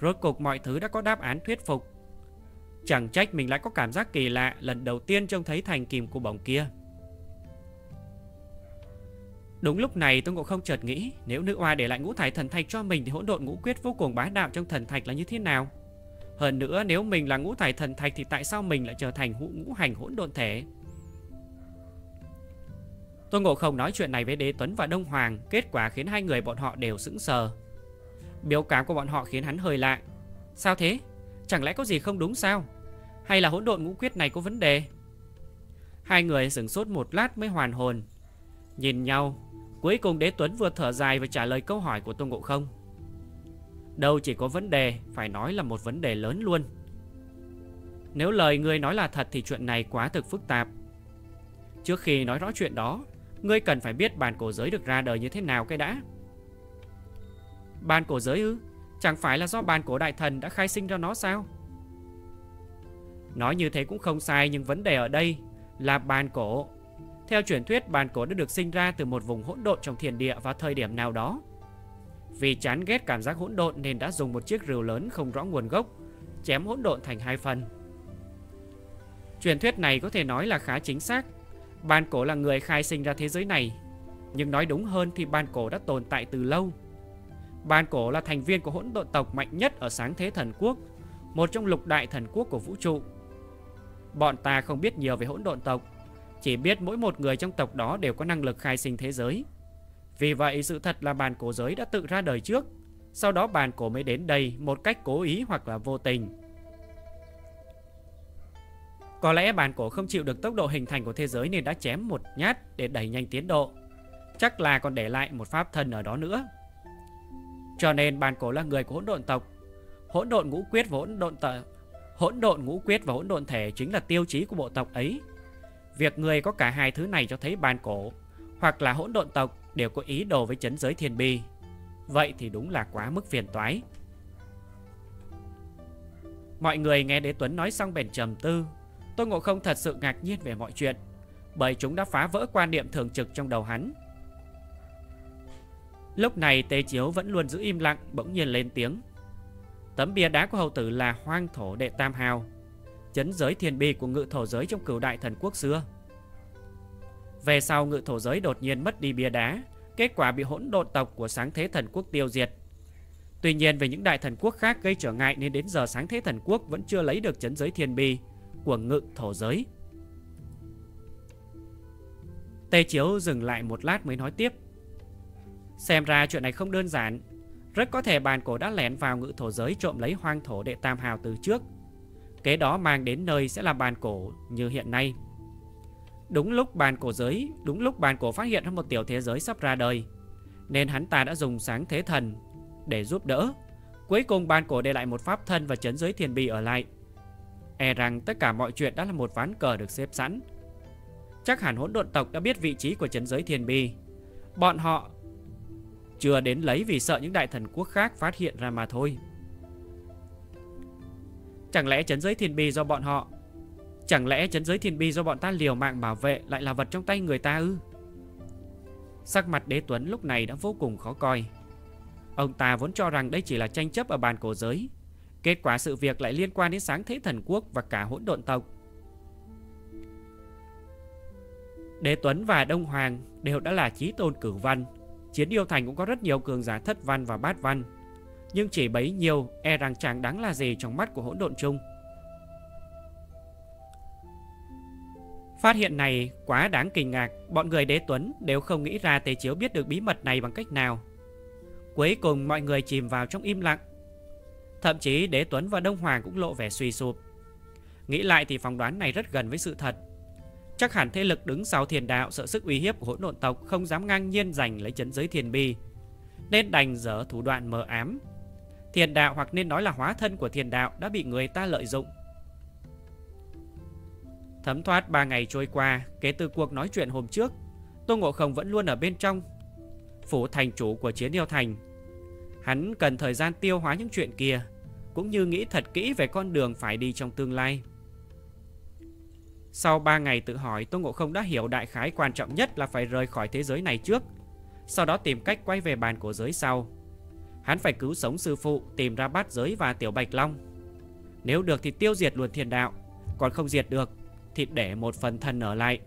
Rốt cục mọi thứ đã có đáp án thuyết phục Chẳng trách mình lại có cảm giác kỳ lạ Lần đầu tiên trông thấy thành kìm cô bổng kia Đúng lúc này Tô Ngộ không chợt nghĩ Nếu nữ oa để lại ngũ thải thần thạch cho mình Thì hỗn độn ngũ quyết vô cùng bá đạo trong thần thạch là như thế nào hơn nữa, nếu mình là ngũ thải thần thạch Thì tại sao mình lại trở thành ngũ hành hỗn độn thể Tôn Ngộ không nói chuyện này với Đế Tuấn và Đông Hoàng, Kết quả khiến hai người bọn họ đều sững sờ Biểu cảm của bọn họ khiến hắn hơi lạ Sao thế? Chẳng lẽ có gì không đúng sao? Hay là hỗn độn ngũ quyết này có vấn đề? Hai người sửng sốt một lát mới hoàn hồn Nhìn nhau, Cuối cùng đế tuấn vừa thở dài và trả lời câu hỏi của Tôn Ngộ Không Đâu chỉ có vấn đề Phải nói là một vấn đề lớn luôn. Nếu lời ngươi nói là thật Thì chuyện này quá thực phức tạp. Trước khi nói rõ chuyện đó, Ngươi cần phải biết bản cổ giới được ra đời như thế nào cái đã. Bàn cổ giới ư? Chẳng phải là do bàn cổ đại thần đã khai sinh ra nó sao? Nói như thế cũng không sai Nhưng vấn đề ở đây là bàn cổ. Theo truyền thuyết bàn cổ đã được sinh ra từ một vùng hỗn độn trong thiên địa vào thời điểm nào đó. Vì chán ghét cảm giác hỗn độn nên đã dùng một chiếc rìu lớn không rõ nguồn gốc, Chém hỗn độn thành hai phần. Truyền thuyết này có thể nói là khá chính xác. Ban cổ là người khai sinh ra thế giới này, Nhưng nói đúng hơn thì ban cổ đã tồn tại từ lâu. Ban cổ là thành viên của hỗn độn tộc mạnh nhất ở sáng thế thần quốc, Một trong lục đại thần quốc của vũ trụ. Bọn ta không biết nhiều về hỗn độn tộc, Chỉ biết mỗi một người trong tộc đó đều có năng lực khai sinh thế giới. Vì vậy, sự thật là bàn cổ giới đã tự ra đời trước. Sau đó bàn cổ mới đến đây một cách cố ý hoặc là vô tình. Có lẽ bàn cổ không chịu được tốc độ hình thành của thế giới Nên đã chém một nhát để đẩy nhanh tiến độ. Chắc là còn để lại một pháp thân ở đó nữa. Cho nên bàn cổ là người của hỗn độn tộc. Hỗn độn ngũ quyết và hỗn độn tộc Hỗn độn ngũ quyết và hỗn độn thể chính là tiêu chí của bộ tộc ấy. Việc người có cả hai thứ này cho thấy bàn cổ hoặc là hỗn độn tộc đều có ý đồ với chấn giới thiên bi. Vậy thì đúng là quá mức phiền toái. Mọi người nghe Đế Tuấn nói xong bèn trầm tư. Tôn Ngộ Không thật sự ngạc nhiên về mọi chuyện, bởi chúng đã phá vỡ quan niệm thường trực trong đầu hắn. Lúc này Tê Chiếu vẫn luôn giữ im lặng, bỗng nhiên lên tiếng. Tấm bia đá của hầu tử là hoang thổ đệ tam hào Chấn giới thiên bi của ngự thổ giới trong cửu đại thần quốc xưa về sau ngự thổ giới đột nhiên mất đi bia đá, Kết quả bị hỗn độn tộc của sáng thế thần quốc tiêu diệt Tuy nhiên, về những đại thần quốc khác gây trở ngại Nên đến giờ sáng thế thần quốc vẫn chưa lấy được chấn giới thiên bi của ngự thổ giới Tê Chiếu dừng lại một lát mới nói tiếp Xem ra chuyện này không đơn giản rất có thể bàn cổ đã lẻn vào ngự thổ giới trộm lấy hoang thổ đệ tam hào từ trước. Kế đó mang đến nơi sẽ là bàn cổ như hiện nay. Đúng lúc bàn cổ giới, đúng lúc bàn cổ phát hiện ra một tiểu thế giới sắp ra đời. Nên hắn ta đã dùng sáng thế thần để giúp đỡ. Cuối cùng bàn cổ để lại một pháp thân và chấn giới thiên bi ở lại. E rằng tất cả mọi chuyện đã là một ván cờ được xếp sẵn. Chắc hẳn hỗn độn tộc đã biết vị trí của chấn giới thiên bi. Bọn họ chưa đến lấy vì sợ những đại thần quốc khác phát hiện ra mà thôi Chẳng lẽ chấn giới thiên bi do bọn họ Chẳng lẽ chấn giới thiên bi do bọn ta liều mạng bảo vệ Lại là vật trong tay người ta ư? Sắc mặt đế tuấn lúc này đã vô cùng khó coi. Ông ta vốn cho rằng đây chỉ là tranh chấp ở bàn cổ giới. Kết quả sự việc lại liên quan đến sáng thế thần quốc và cả hỗn độn tộc. Đế Tuấn và Đông Hoàng đều đã là chí tôn cử văn. Chiến yêu thành cũng có rất nhiều cường giả thất văn và bát văn. Nhưng chỉ bấy nhiêu e rằng chẳng đáng là gì trong mắt của hỗn độn chung. Phát hiện này quá đáng kinh ngạc. Bọn người đế tuấn đều không nghĩ ra Tề Chiếu biết được bí mật này bằng cách nào. Cuối cùng mọi người chìm vào trong im lặng. Thậm chí đế tuấn và Đông Hoàng cũng lộ vẻ suy sụp. Nghĩ lại thì phỏng đoán này rất gần với sự thật. Chắc hẳn thế lực đứng sau thiền đạo sợ sức uy hiếp của hỗn độn tộc không dám ngang nhiên giành lấy chấn giới thiền bi, nên đành dở thủ đoạn mờ ám. Thiền đạo hoặc nên nói là hóa thân của thiền đạo đã bị người ta lợi dụng. Thấm thoát 3 ngày trôi qua, kể từ cuộc nói chuyện hôm trước, Tô Ngộ Không vẫn luôn ở bên trong. Phủ thành chủ của chiến yêu thành. Hắn cần thời gian tiêu hóa những chuyện kia, cũng như nghĩ thật kỹ về con đường phải đi trong tương lai. Sau 3 ngày tự hỏi Tôn Ngộ Không đã hiểu đại khái quan trọng nhất là phải rời khỏi thế giới này trước Sau đó tìm cách quay về bàn của giới sau Hắn phải cứu sống sư phụ Tìm ra bát giới và tiểu bạch long Nếu được thì tiêu diệt luôn thiên đạo Còn không diệt được thì để một phần thân ở lại.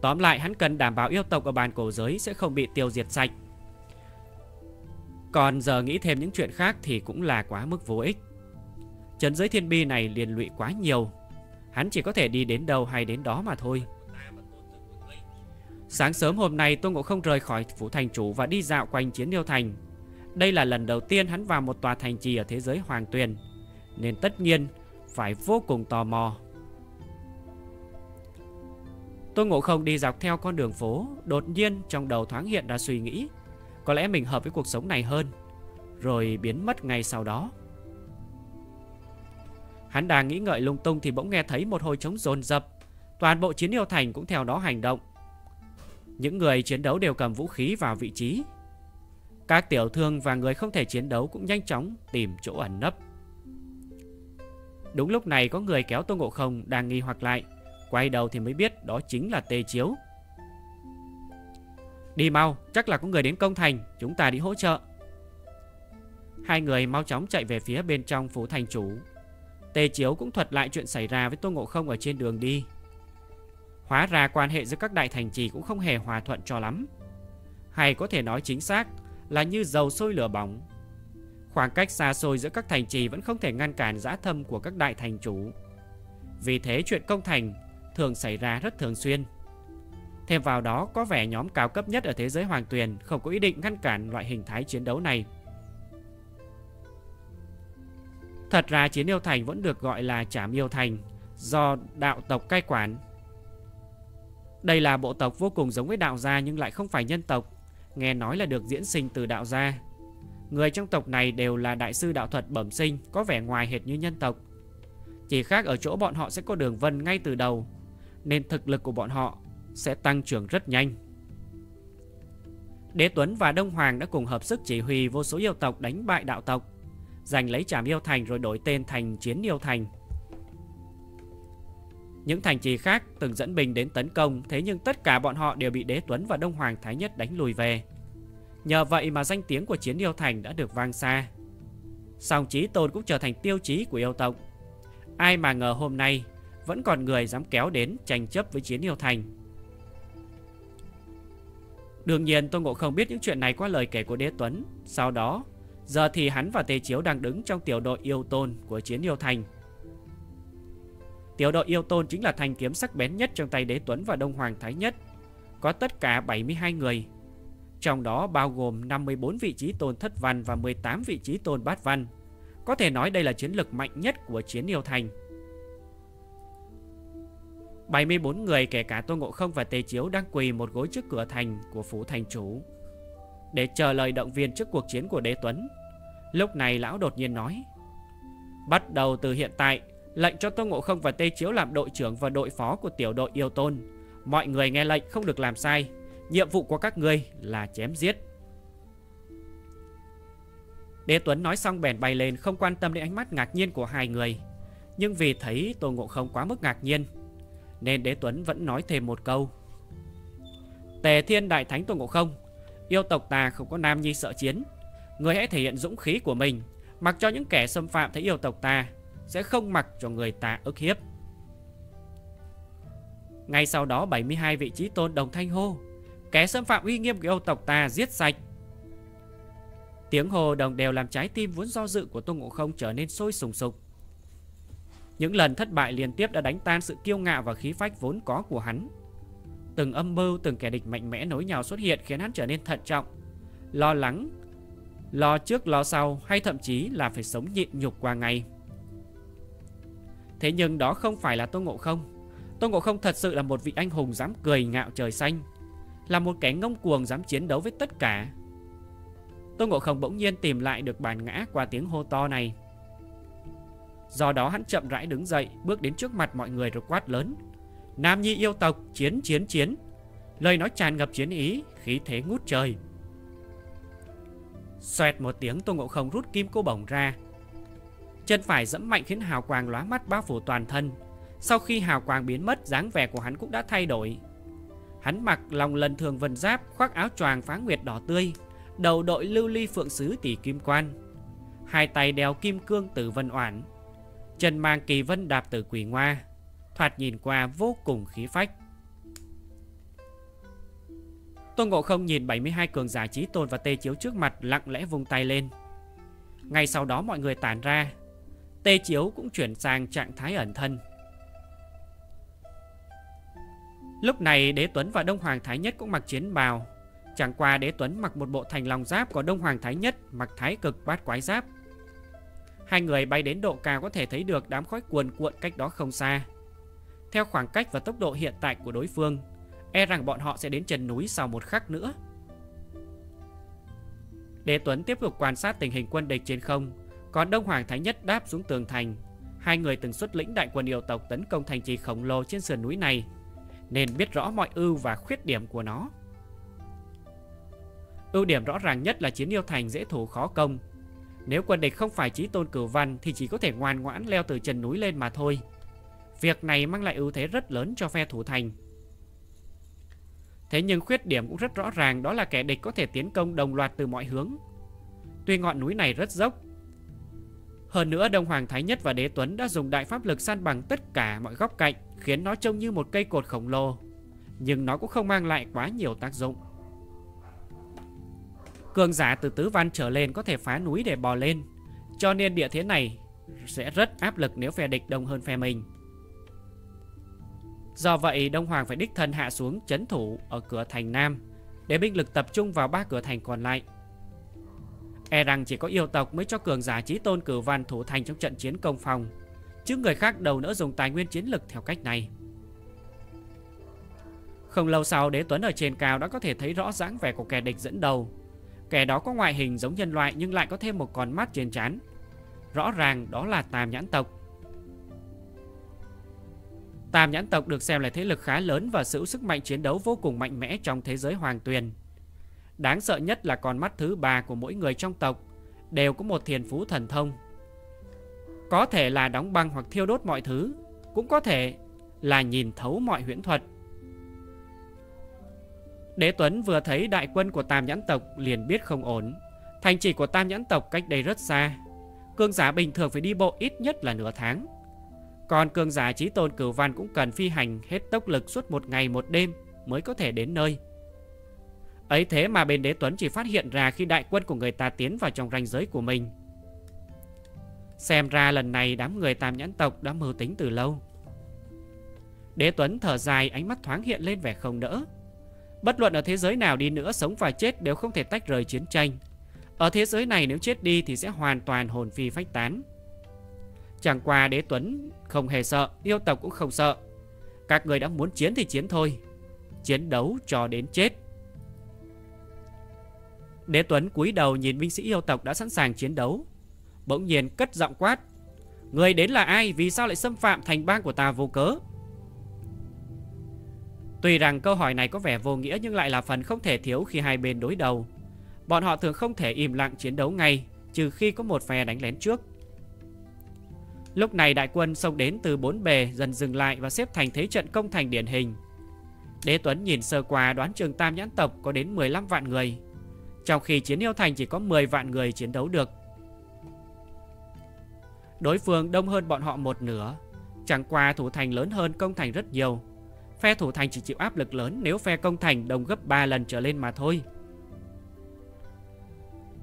Tóm lại, hắn cần đảm bảo yêu tộc ở bàn cổ giới Sẽ không bị tiêu diệt sạch. Còn giờ nghĩ thêm những chuyện khác Thì cũng là quá mức vô ích. Trấn giới thiên bi này liền lụy quá nhiều. Hắn chỉ có thể đi đến đâu hay đến đó mà thôi. Sáng sớm hôm nay, Tôn Ngộ không rời khỏi phủ thành chủ Và đi dạo quanh chiến điêu thành. Đây là lần đầu tiên hắn vào một tòa thành trì Ở thế giới hoàng tuyền. Nên tất nhiên phải vô cùng tò mò Tôn Ngộ Không đi dọc theo con đường phố, Đột nhiên trong đầu thoáng hiện ra suy nghĩ, Có lẽ mình hợp với cuộc sống này hơn, Rồi biến mất ngay sau đó Hắn đang nghĩ ngợi lung tung thì bỗng nghe thấy một hồi trống rồn rập. Toàn bộ chiến yêu thành cũng theo đó hành động. Những người chiến đấu đều cầm vũ khí vào vị trí Các tiểu thương và người không thể chiến đấu cũng nhanh chóng tìm chỗ ẩn nấp Đúng lúc này có người kéo Tô Ngộ Không đang nghi hoặc lại. Quay đầu thì mới biết đó chính là Tê Chiếu. Đi mau, chắc là có người đến công thành Chúng ta đi hỗ trợ. Hai người mau chóng chạy về phía bên trong phủ thành chủ. Tê Chiếu cũng thuật lại chuyện xảy ra với Tô Ngộ Không ở trên đường đi. Hóa ra quan hệ giữa các đại thành trì cũng không hề hòa thuận cho lắm. Hay có thể nói chính xác là như dầu sôi lửa bỏng. Khoảng cách xa xôi giữa các thành trì vẫn không thể ngăn cản dã thâm của các đại thành chủ. Vì thế chuyện công thành thường xảy ra rất thường xuyên. Thêm vào đó, có vẻ nhóm cao cấp nhất ở thế giới hoàng tuyền không có ý định ngăn cản loại hình thái chiến đấu này. Thật ra chiến yêu thành vẫn được gọi là trảm yêu thành Do đạo tộc cai quản. Đây là bộ tộc vô cùng giống với đạo gia nhưng lại không phải nhân tộc. Nghe nói là được diễn sinh từ đạo gia. Người trong tộc này đều là đại sư đạo thuật bẩm sinh Có vẻ ngoài hệt như nhân tộc Chỉ khác ở chỗ bọn họ sẽ có đường vân ngay từ đầu Nên thực lực của bọn họ sẽ tăng trưởng rất nhanh Đế Tuấn và Đông Hoàng đã cùng hợp sức chỉ huy vô số yêu tộc đánh bại đạo tộc giành lấy Trảm Yêu Thành rồi đổi tên thành Chiến Yêu Thành. Những thành trì khác từng dẫn binh đến tấn công, thế nhưng tất cả bọn họ đều bị Đế Tuấn và Đông Hoàng Thái Nhất đánh lùi về. Nhờ vậy mà danh tiếng của Chiến Yêu Thành đã được vang xa. Song Chí Tôn cũng trở thành tiêu chí của yêu tộc. Ai mà ngờ hôm nay, vẫn còn người dám kéo đến tranh chấp với Chiến Yêu Thành. Đương nhiên, Tôn Ngộ không biết những chuyện này qua lời kể của Đế Tuấn. Sau đó, Giờ thì hắn và Tề Chiếu đang đứng trong tiểu đội yêu tôn của chiến yêu thành. Tiểu đội yêu tôn chính là thanh kiếm sắc bén nhất trong tay đế tuấn và đông hoàng thái nhất. Có tất cả 72 người. Trong đó bao gồm 54 vị trí tôn thất văn và 18 vị trí tôn bát văn. Có thể nói đây là chiến lực mạnh nhất của chiến yêu thành. 74 người kể cả Tô Ngộ Không và Tề Chiếu đang quỳ một gối trước cửa thành của phủ thành chủ để chờ lời động viên trước cuộc chiến của đế tuấn, Lúc này lão đột nhiên nói, Bắt đầu từ hiện tại, Lệnh cho Tô Ngộ Không và tê Chiếu làm đội trưởng và đội phó của tiểu đội yêu tôn Mọi người nghe lệnh không được làm sai Nhiệm vụ của các ngươi là chém giết. Đế Tuấn nói xong bèn bay lên, Không quan tâm đến ánh mắt ngạc nhiên của hai người. Nhưng vì thấy Tô Ngộ Không quá mức ngạc nhiên, Nên Đế Tuấn vẫn nói thêm một câu. Tề Thiên Đại Thánh Tô Ngộ Không, Yêu tộc ta không có nam nhi sợ chiến. Người hãy thể hiện dũng khí của mình, Mặc cho những kẻ xâm phạm thấy yêu tộc ta Sẽ không mặc cho người ta ức hiếp. Ngay sau đó 72 vị trí tôn đồng thanh hô. Kẻ xâm phạm uy nghiêm của yêu tộc ta giết sạch Tiếng hồ đồng đều làm trái tim vốn do dự của Tôn Ngộ Không trở nên sôi sùng sục Những lần thất bại liên tiếp đã đánh tan sự kiêu ngạo và khí phách vốn có của hắn Từng âm mưu, từng kẻ địch mạnh mẽ nối nhau xuất hiện khiến hắn trở nên thận trọng, lo lắng, lo trước lo sau hay thậm chí là phải sống nhịn nhục qua ngày. Thế nhưng đó không phải là Tôn Ngộ Không. Tôn Ngộ Không thật sự là một vị anh hùng dám cười ngạo trời xanh, là một kẻ ngông cuồng dám chiến đấu với tất cả. Tôn Ngộ Không bỗng nhiên tìm lại được bản ngã qua tiếng hô to này. Do đó hắn chậm rãi đứng dậy, bước đến trước mặt mọi người rồi quát lớn. Nam nhi yêu tộc chiến chiến chiến Lời nói tràn ngập chiến ý Khí thế ngút trời Xoẹt một tiếng tôn Ngộ Không rút kim cô bổng ra Chân phải dẫm mạnh khiến hào quang lóa mắt bao phủ toàn thân Sau khi hào quang biến mất dáng vẻ của hắn cũng đã thay đổi Hắn mặc lòng lần thường vần giáp Khoác áo choàng phá nguyệt đỏ tươi Đầu đội lưu ly phượng sứ tỷ kim quan Hai tay đeo kim cương tử vân oản Chân mang kỳ vân đạp tử quỷ ngoa thoạt nhìn qua vô cùng khí phách. Tôn Ngộ Không nhìn 72 cường giả trí tôn và tê chiếu trước mặt lặng lẽ vung tay lên. Ngay sau đó mọi người tản ra, tê chiếu cũng chuyển sang trạng thái ẩn thân. Lúc này Đế Tuấn và Đông Hoàng Thái Nhất cũng mặc chiến bào. Chẳng qua Đế Tuấn mặc một bộ thành lòng giáp của Đông Hoàng Thái Nhất mặc thái cực bát quái giáp. Hai người bay đến độ cao có thể thấy được đám khói cuồn cuộn cách đó không xa. Theo khoảng cách và tốc độ hiện tại của đối phương E rằng bọn họ sẽ đến chân núi sau một khắc nữa. Đế Tuấn tiếp tục quan sát tình hình quân địch trên không, Còn Đông Hoàng Thái Nhất đáp xuống tường thành. Hai người từng xuất lĩnh đại quân yêu tộc tấn công thành trì khổng lồ trên sườn núi này. Nên biết rõ mọi ưu và khuyết điểm của nó. Ưu điểm rõ ràng nhất là chiến yêu thành dễ thủ khó công. Nếu quân địch không phải chí tôn cửu văn Thì chỉ có thể ngoan ngoãn leo từ chân núi lên mà thôi. Việc này mang lại ưu thế rất lớn cho phe thủ thành. Thế nhưng khuyết điểm cũng rất rõ ràng, Đó là kẻ địch có thể tiến công đồng loạt từ mọi hướng. Tuy ngọn núi này rất dốc, Hơn nữa Đông Hoàng Thái Nhất và Đế Tuấn đã dùng đại pháp lực san bằng tất cả mọi góc cạnh. Khiến nó trông như một cây cột khổng lồ, Nhưng nó cũng không mang lại quá nhiều tác dụng. Cường giả từ tứ văn trở lên có thể phá núi để bò lên, Cho nên địa thế này sẽ rất áp lực nếu phe địch đông hơn phe mình. Do vậy, Đông Hoàng phải đích thân hạ xuống chấn thủ ở cửa thành Nam, Để binh lực tập trung vào ba cửa thành còn lại. E rằng chỉ có yêu tộc mới cho cường giả trí tôn cử văn thủ thành trong trận chiến công phòng. Chứ người khác đầu nữa dùng tài nguyên chiến lực theo cách này Không lâu sau, đế tuấn ở trên cao đã có thể thấy rõ dáng vẻ của kẻ địch dẫn đầu Kẻ đó có ngoại hình giống nhân loại nhưng lại có thêm một con mắt trên trán Rõ ràng đó là tam nhãn tộc Tam nhãn tộc được xem là thế lực khá lớn và sử sức mạnh chiến đấu vô cùng mạnh mẽ trong thế giới hoàng tuyền. Đáng sợ nhất là con mắt thứ ba của mỗi người trong tộc đều có một thiền phú thần thông. Có thể là đóng băng hoặc thiêu đốt mọi thứ, cũng có thể là nhìn thấu mọi huyễn thuật. Đế Tuấn vừa thấy đại quân của Tam Nhãn tộc liền biết không ổn. Thành trì của Tam Nhãn tộc cách đây rất xa. Cương giả bình thường phải đi bộ ít nhất là nửa tháng. Còn cương giả trí tôn cửu văn cũng cần phi hành hết tốc lực suốt một ngày một đêm mới có thể đến nơi. Ấy thế mà bên đế tuấn chỉ phát hiện ra khi đại quân của người ta tiến vào trong ranh giới của mình. Xem ra lần này đám người tam nhãn tộc đã mưu tính từ lâu. Đế tuấn thở dài, ánh mắt thoáng hiện lên vẻ không đỡ. Bất luận ở thế giới nào đi nữa, sống và chết đều không thể tách rời chiến tranh. Ở thế giới này nếu chết đi thì sẽ hoàn toàn hồn phi phách tán. Chẳng qua đế tuấn không hề sợ, Yêu tộc cũng không sợ Các người đã muốn chiến thì chiến thôi, Chiến đấu cho đến chết Đế tuấn cúi đầu nhìn binh sĩ yêu tộc đã sẵn sàng chiến đấu Bỗng nhiên cất giọng quát. Người đến là ai? Vì sao lại xâm phạm thành bang của ta vô cớ? Tuy rằng câu hỏi này có vẻ vô nghĩa Nhưng lại là phần không thể thiếu khi hai bên đối đầu. Bọn họ thường không thể im lặng chiến đấu ngay Trừ khi có một phe đánh lén trước. Lúc này đại quân xông đến từ bốn bề dần dừng lại và xếp thành thế trận công thành điển hình. Đế Tuấn nhìn sơ qua đoán trường Tam Nhãn Tộc có đến 15 vạn người, trong khi chiến yêu thành chỉ có 10 vạn người chiến đấu được. Đối phương đông hơn bọn họ một nửa, chẳng qua thủ thành lớn hơn công thành rất nhiều. Phe thủ thành chỉ chịu áp lực lớn nếu phe công thành đông gấp 3 lần trở lên mà thôi.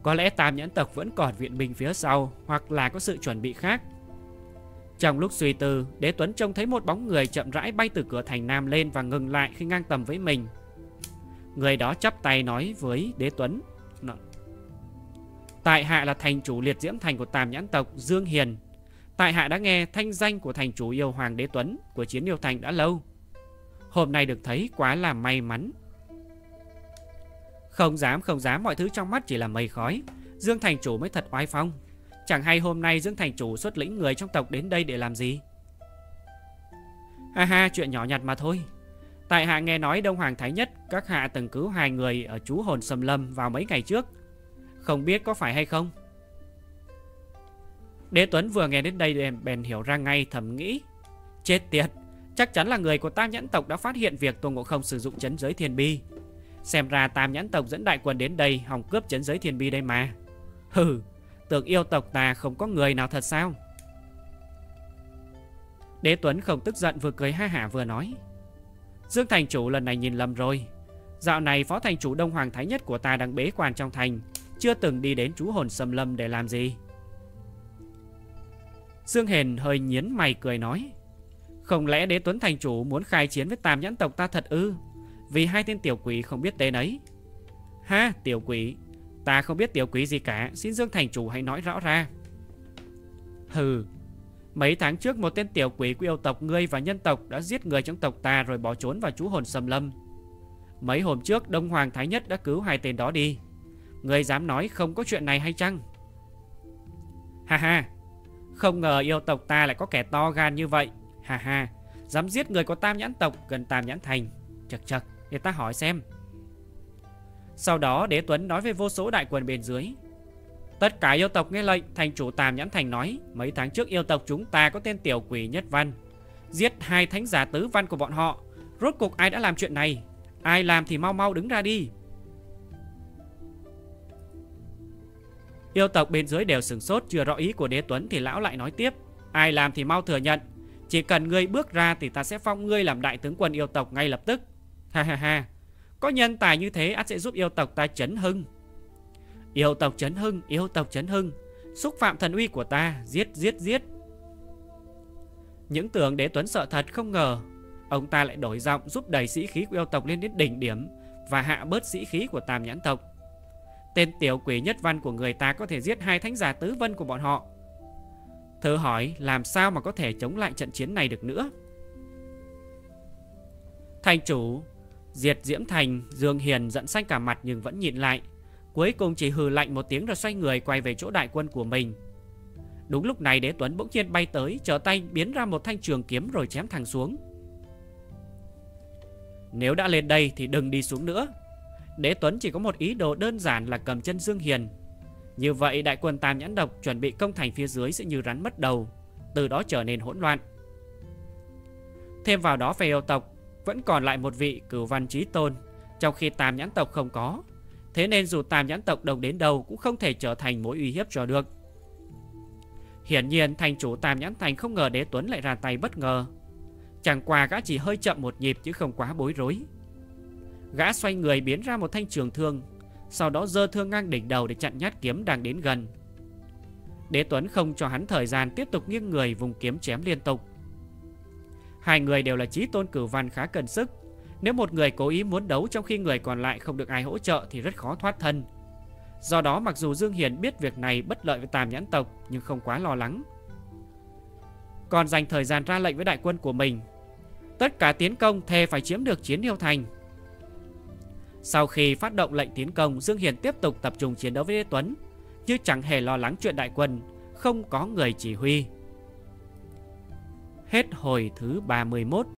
Có lẽ Tam Nhãn Tộc vẫn còn viện binh phía sau hoặc là có sự chuẩn bị khác. Trong lúc suy tư, Đế Tuấn trông thấy một bóng người chậm rãi bay từ cửa thành Nam lên và ngừng lại khi ngang tầm với mình. Người đó chắp tay nói với Đế Tuấn. Tại hạ là thành chủ liệt diễm thành của Tam Nhãn tộc, Dương Hiền. Tại hạ đã nghe thanh danh của thành chủ yêu Hoàng Đế Tuấn của chiến yêu thành đã lâu. Hôm nay được thấy quá là may mắn. Không dám không dám, mọi thứ trong mắt chỉ là mây khói. Dương thành chủ mới thật oai phong. Chẳng hay hôm nay Dương Thành Chủ xuất lĩnh người trong tộc đến đây để làm gì Ha ha, chuyện nhỏ nhặt mà thôi Tại hạ nghe nói Đông Hoàng Thái Nhất, Các hạ từng cứu hai người ở chú hồn sầm lâm vào mấy ngày trước không biết có phải hay không? Đế Tuấn vừa nghe đến đây bèn hiểu ra ngay, thầm nghĩ, Chết tiệt, Chắc chắn là người của Tam Nhãn Tộc đã phát hiện việc Tôn Ngộ Không sử dụng chấn giới thiên bi. Xem ra Tam Nhãn Tộc dẫn đại quân đến đây hòng cướp chấn giới thiên bi đây mà. Hừ Tưởng yêu tộc ta không có người nào thật sao? Đế Tuấn không tức giận vừa cười ha hả vừa nói, Dương thành chủ lần này nhìn lầm rồi. Dạo này phó thành chủ Đông Hoàng Thái Nhất của ta đang bế quan trong thành chưa từng đi đến chú hồn xâm lâm để làm gì. Dương Hền hơi nhín mày cười nói, Không lẽ đế Tuấn thành chủ muốn khai chiến với tam nhãn tộc ta thật ư? Vì hai tên tiểu quỷ không biết tên ấy. Ha, tiểu quỷ, Ta không biết tiểu quỷ gì cả, Xin Dương Thành Chủ hãy nói rõ ra. Hừ, Mấy tháng trước một tên tiểu quỷ của yêu tộc ngươi và nhân tộc Đã giết người trong tộc ta rồi bỏ trốn vào chú hồn sầm lâm. Mấy hôm trước Đông Hoàng Thái Nhất đã cứu hai tên đó đi. Ngươi dám nói không có chuyện này hay chăng? Ha ha, Không ngờ yêu tộc ta lại có kẻ to gan như vậy. Ha ha, Dám giết người của tam nhãn tộc gần tam nhãn thành. Chật chật, Để ta hỏi xem. Sau đó Đế Tuấn nói với vô số đại quần bên dưới. Tất cả yêu tộc nghe lệnh, Thành chủ Tàm Nhãn Thành nói, Mấy tháng trước yêu tộc chúng ta có tên tiểu quỷ nhất văn. Giết hai thánh giả tứ văn của bọn họ. Rốt cuộc ai đã làm chuyện này? Ai làm thì mau mau đứng ra đi. Yêu tộc bên dưới đều sừng sốt, Chưa rõ ý của đế tuấn thì lão lại nói tiếp. Ai làm thì mau thừa nhận. Chỉ cần ngươi bước ra thì ta sẽ phong ngươi làm đại tướng quân yêu tộc ngay lập tức. Ha ha ha. Có nhân tài như thế, ắt sẽ giúp yêu tộc ta chấn hưng. Yêu tộc chấn hưng, Yêu tộc chấn hưng. Xúc phạm thần uy của ta, Giết giết giết. Những tưởng đế tuấn sợ thật không ngờ, Ông ta lại đổi giọng giúp đẩy sĩ khí của yêu tộc lên đến đỉnh điểm Và hạ bớt sĩ khí của tam nhãn tộc. Tên tiểu quỷ nhất văn của người ta có thể giết hai thánh giả tứ vân của bọn họ. Thử hỏi, làm sao mà có thể chống lại trận chiến này được nữa? Thành chủ, Diệt Diễm Thành, Dương Hiền giận xanh cả mặt nhưng vẫn nhịn lại. Cuối cùng chỉ hừ lạnh một tiếng rồi xoay người quay về chỗ đại quân của mình. Đúng lúc này đế tuấn bỗng nhiên bay tới, Trở tay biến ra một thanh trường kiếm rồi chém thẳng xuống. Nếu đã lên đây thì đừng đi xuống nữa. Đế Tuấn chỉ có một ý đồ đơn giản là cầm chân Dương Hiền. Như vậy, đại quân Tam Nhãn Độc chuẩn bị công thành phía dưới sẽ như rắn mất đầu, Từ đó trở nên hỗn loạn. Thêm vào đó về yêu tộc Vẫn còn lại một vị cửu văn trí tôn. Trong khi Tam Nhãn Tộc không có, Thế nên dù Tam Nhãn Tộc đồng đến đâu Cũng không thể trở thành mối uy hiếp cho được. Hiển nhiên, thành chủ Tam Nhãn Thành không ngờ Đế Tuấn lại ra tay bất ngờ. Chẳng qua gã chỉ hơi chậm một nhịp chứ không quá bối rối. Gã xoay người biến ra một thanh trường thương, Sau đó dơ thương ngang đỉnh đầu để chặn nhát kiếm đang đến gần. Đế Tuấn không cho hắn thời gian tiếp tục nghiêng người vùng kiếm chém liên tục. Hai người đều là trí tôn cửu văn khá cần sức. Nếu một người cố ý muốn đấu trong khi người còn lại không được ai hỗ trợ thì rất khó thoát thân. Do đó mặc dù Dương Hiền biết việc này bất lợi với tàm nhãn tộc, nhưng không quá lo lắng. Còn dành thời gian ra lệnh với đại quân của mình. Tất cả tiến công thề phải chiếm được chiến hiệu thành sau khi phát động lệnh tiến công, Dương Hiền tiếp tục tập trung chiến đấu với Đế Tuấn, chứ chẳng hề lo lắng chuyện đại quân, không có người chỉ huy. Hết hồi thứ 31